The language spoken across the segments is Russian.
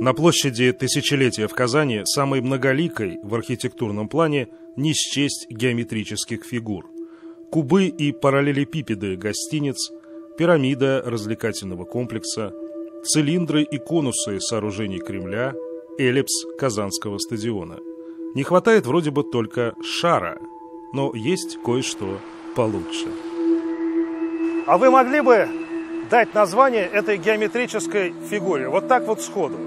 На площади Тысячелетия в Казани самой многоликой в архитектурном плане не счесть геометрических фигур. Кубы и параллелепипеды гостиниц, пирамида развлекательного комплекса, цилиндры и конусы сооружений Кремля, эллипс Казанского стадиона. Не хватает вроде бы только шара, но есть кое-что получше. А вы могли бы дать название этой геометрической фигуре? Вот так вот сходу.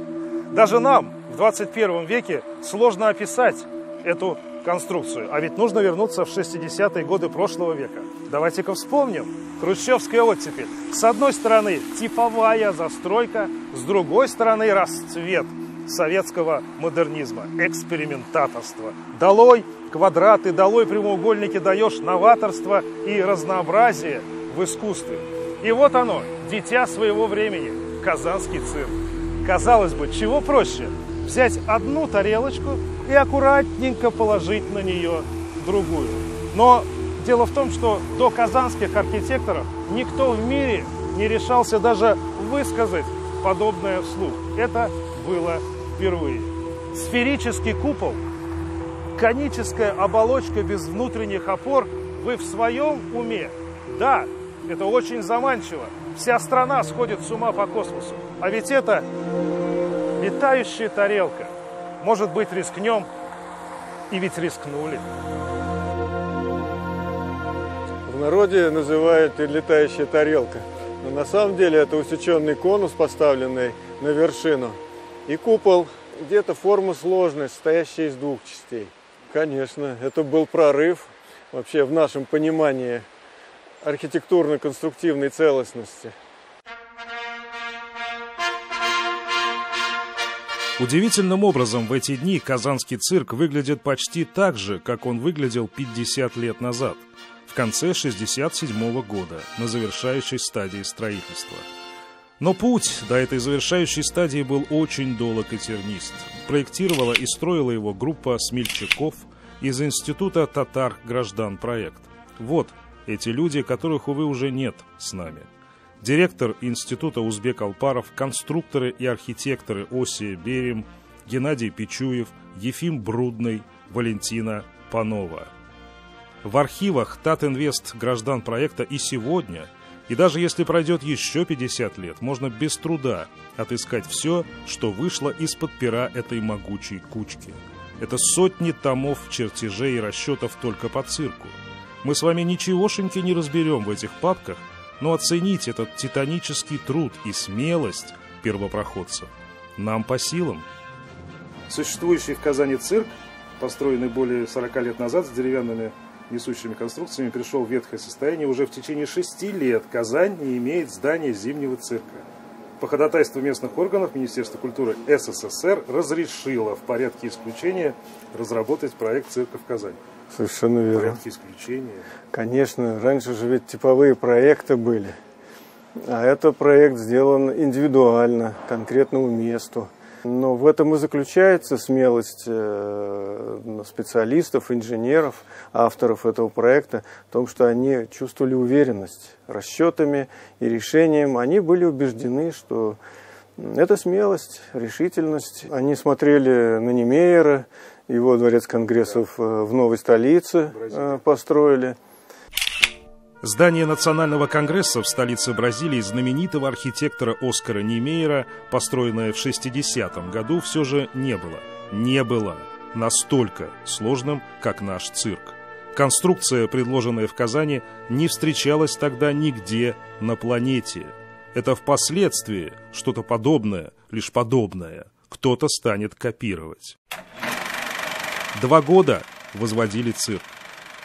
Даже нам в 21 веке сложно описать эту конструкцию. А ведь нужно вернуться в 60-е годы прошлого века. Давайте-ка вспомним. Хрущевская оттепель. С одной стороны типовая застройка, с другой стороны расцвет советского модернизма, экспериментаторства. Долой квадраты, долой прямоугольники, даешь новаторство и разнообразие в искусстве. И вот оно, дитя своего времени, казанский цирк. Казалось бы, чего проще? Взять одну тарелочку и аккуратненько положить на нее другую. Но дело в том, что до казанских архитекторов никто в мире не решался даже высказать подобное вслух. Это было впервые. Сферический купол, коническая оболочка без внутренних опор, вы в своем уме? Да, это очень заманчиво. Вся страна сходит с ума по космосу. А ведь это летающая тарелка. Может быть, рискнем? И ведь рискнули. В народе называют и летающая тарелка. Но на самом деле это усеченный конус, поставленный на вершину. И купол где-то форма сложная, состоящая из двух частей. Конечно, это был прорыв вообще в нашем понимании архитектурно-конструктивной целостности. Удивительным образом в эти дни казанский цирк выглядит почти так же, как он выглядел 50 лет назад, в конце 67 года, на завершающей стадии строительства. Но путь до этой завершающей стадии был очень долг и тернист. Проектировала и строила его группа смельчаков из Института татар граждан проект. Вот эти люди, которых, увы, уже нет с нами – директор Института Узбек Алпаров, конструкторы и архитекторы Осия Берем, Геннадий Пичуев, Ефим Брудный, Валентина Панова. В архивах Татинвест граждан проекта и сегодня, и даже если пройдет еще 50 лет, можно без труда отыскать все, что вышло из-под пера этой могучей кучки. Это сотни томов чертежей и расчетов только по цирку. Мы с вами ничегошеньки не разберем в этих папках, но оценить этот титанический труд и смелость первопроходцев нам по силам. Существующий в Казани цирк, построенный более 40 лет назад с деревянными несущими конструкциями, пришел в ветхое состояние. Уже в течение шести лет Казань не имеет здания зимнего цирка. По ходатайству местных органов Министерство культуры СССР разрешило в порядке исключения разработать проект цирка в Казани. Совершенно верно. Порядки исключения. Конечно, раньше же ведь типовые проекты были. А это проект сделан индивидуально, конкретному месту. Но в этом и заключается смелость э, специалистов, инженеров, авторов этого проекта, в том, что они чувствовали уверенность расчетами и решением. Они были убеждены, что это смелость, решительность. Они смотрели на Немейера, его дворец конгрессов э, в новой столице э, построили. Здание Национального конгресса в столице Бразилии знаменитого архитектора Оскара Немейера, построенное в 60-м году, все же не было. Не было настолько сложным, как наш цирк. Конструкция, предложенная в Казани, не встречалась тогда нигде на планете. Это впоследствии что-то подобное, лишь подобное, кто-то станет копировать. Два года возводили цирк.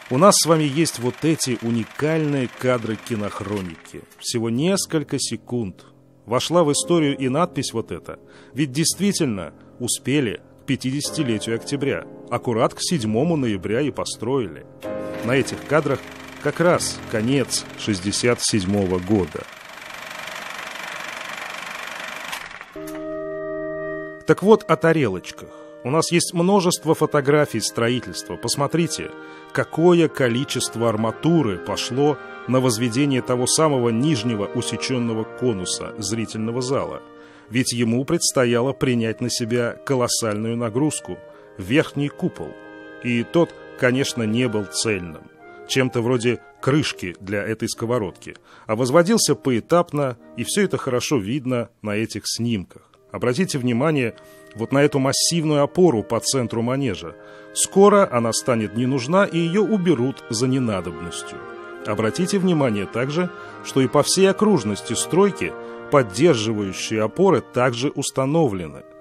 У нас с вами есть вот эти уникальные кадры кинохроники. Всего несколько секунд. Вошла в историю и надпись вот эта. Ведь действительно успели к 50-летию октября. Аккурат к 7 ноября и построили. На этих кадрах как раз конец 67 -го года. Так вот о тарелочках. У нас есть множество фотографий строительства. Посмотрите, какое количество арматуры пошло на возведение того самого нижнего усеченного конуса зрительного зала. Ведь ему предстояло принять на себя колоссальную нагрузку – верхний купол. И тот, конечно, не был цельным чем-то вроде крышки для этой сковородки, а возводился поэтапно, и все это хорошо видно на этих снимках. Обратите внимание вот на эту массивную опору по центру манежа. Скоро она станет не нужна, и ее уберут за ненадобностью. Обратите внимание также, что и по всей окружности стройки поддерживающие опоры также установлены –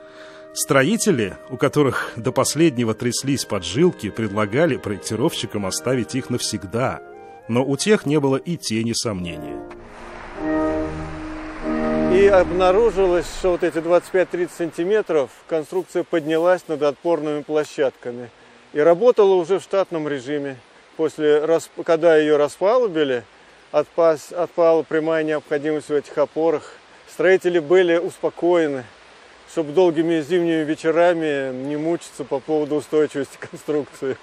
Строители, у которых до последнего тряслись поджилки, предлагали проектировщикам оставить их навсегда, но у тех не было и тени сомнения. И обнаружилось, что вот эти 25-30 сантиметров конструкция поднялась над отпорными площадками и работала уже в штатном режиме. После, когда ее распалубили, отпала прямая необходимость в этих опорах. Строители были успокоены – чтобы долгими зимними вечерами не мучиться по поводу устойчивости конструкции.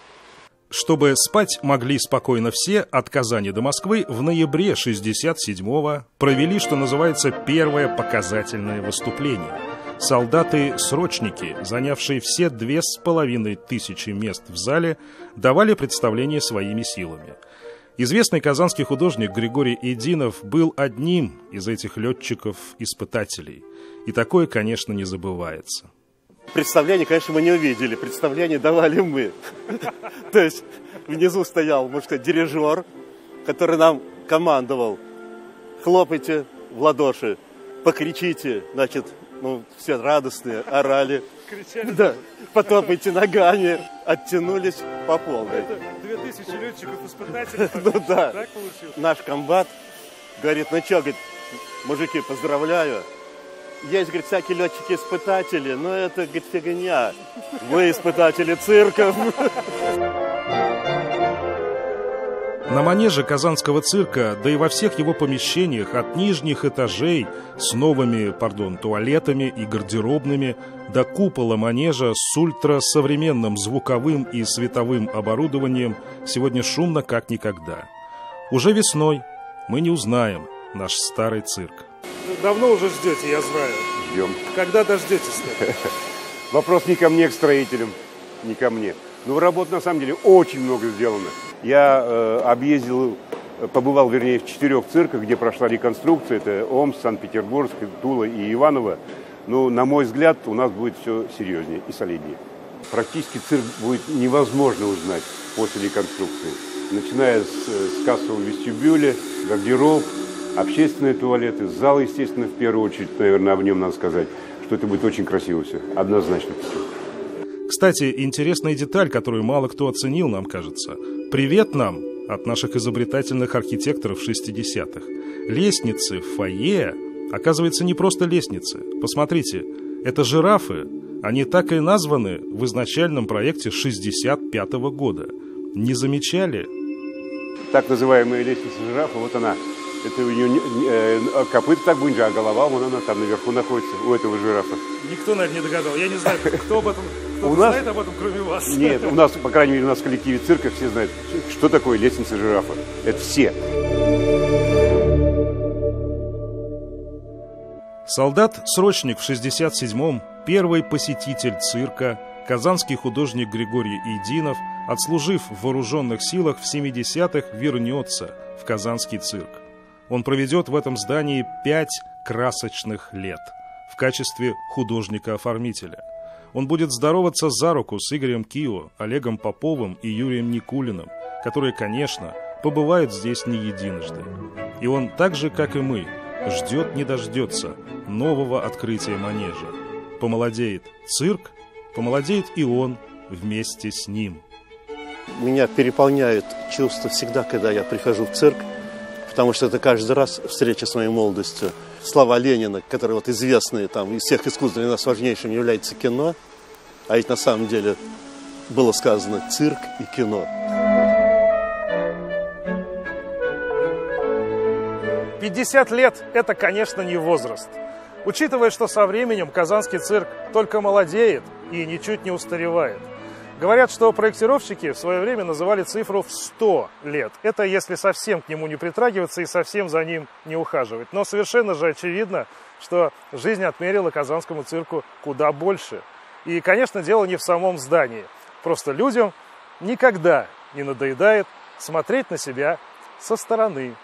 Чтобы спать могли спокойно все, от Казани до Москвы в ноябре 67-го провели, что называется, первое показательное выступление. Солдаты-срочники, занявшие все две с половиной тысячи мест в зале, давали представление своими силами. Известный казанский художник Григорий Эдинов был одним из этих летчиков-испытателей – и такое, конечно, не забывается. Представление, конечно, мы не увидели. Представление давали мы. То есть внизу стоял, можно сказать, дирижер, который нам командовал. Хлопайте в ладоши, покричите, значит, ну, все радостные, орали. Кричали? Да, потопайте ногами, оттянулись по полной. Это 2000 летчиков-испытателей? Ну да. Так получилось? Наш комбат говорит, ну что, говорит, мужики, поздравляю, есть, говорит, всякие летчики-испытатели, но это, говорит, фигня. Вы испытатели цирков. На манеже Казанского цирка, да и во всех его помещениях, от нижних этажей с новыми, пардон, туалетами и гардеробными до купола манежа с ультрасовременным звуковым и световым оборудованием сегодня шумно как никогда. Уже весной мы не узнаем наш старый цирк. Давно уже ждете, я знаю. Ждем. Когда дождетесь Вопрос не ко мне, к строителям, не ко мне. Но работ на самом деле очень много сделано. Я э, объездил, побывал, вернее, в четырех цирках, где прошла реконструкция. Это Омск, Санкт-Петербург, Тула и Иваново. Но, на мой взгляд, у нас будет все серьезнее и солиднее. Практически цирк будет невозможно узнать после реконструкции. Начиная с, с кассового вестибюля, гардероб, общественные туалеты, зал, естественно, в первую очередь, наверное, об нем надо сказать, что это будет очень красиво все, однозначно. Кстати, интересная деталь, которую мало кто оценил, нам кажется. Привет нам от наших изобретательных архитекторов 60-х. Лестницы в фойе, оказывается, не просто лестницы. Посмотрите, это жирафы. Они так и названы в изначальном проекте 65 -го года. Не замечали? Так называемая лестница жирафа, вот она, это у нее э, а копыта так будет, а голова, вон она там наверху находится, у этого жирафа. Никто, наверное, не догадал. Я не знаю, кто об этом кто у нас... знает об этом, кроме вас. Нет, у нас, по крайней мере, у нас в коллективе цирка все знают, что такое лестница жирафа. Это все. Солдат-срочник в 67-м, первый посетитель цирка, казанский художник Григорий Идинов, отслужив в вооруженных силах в 70-х, вернется в казанский цирк он проведет в этом здании пять красочных лет в качестве художника-оформителя. Он будет здороваться за руку с Игорем Кио, Олегом Поповым и Юрием Никулиным, которые, конечно, побывают здесь не единожды. И он, так же, как и мы, ждет не дождется нового открытия манежа. Помолодеет цирк, помолодеет и он вместе с ним. Меня переполняет чувство всегда, когда я прихожу в цирк, потому что это каждый раз встреча с моей молодостью. Слова Ленина, которые вот известные там из всех искусств для нас важнейшим является кино, а ведь на самом деле было сказано цирк и кино. Пятьдесят лет – это, конечно, не возраст. Учитывая, что со временем казанский цирк только молодеет и ничуть не устаревает. Говорят, что проектировщики в свое время называли цифру в 100 лет. Это если совсем к нему не притрагиваться и совсем за ним не ухаживать. Но совершенно же очевидно, что жизнь отмерила казанскому цирку куда больше. И, конечно, дело не в самом здании. Просто людям никогда не надоедает смотреть на себя со стороны.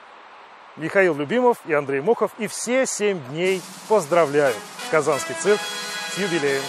Михаил Любимов и Андрей Мохов и все семь дней поздравляют Казанский цирк с юбилеем.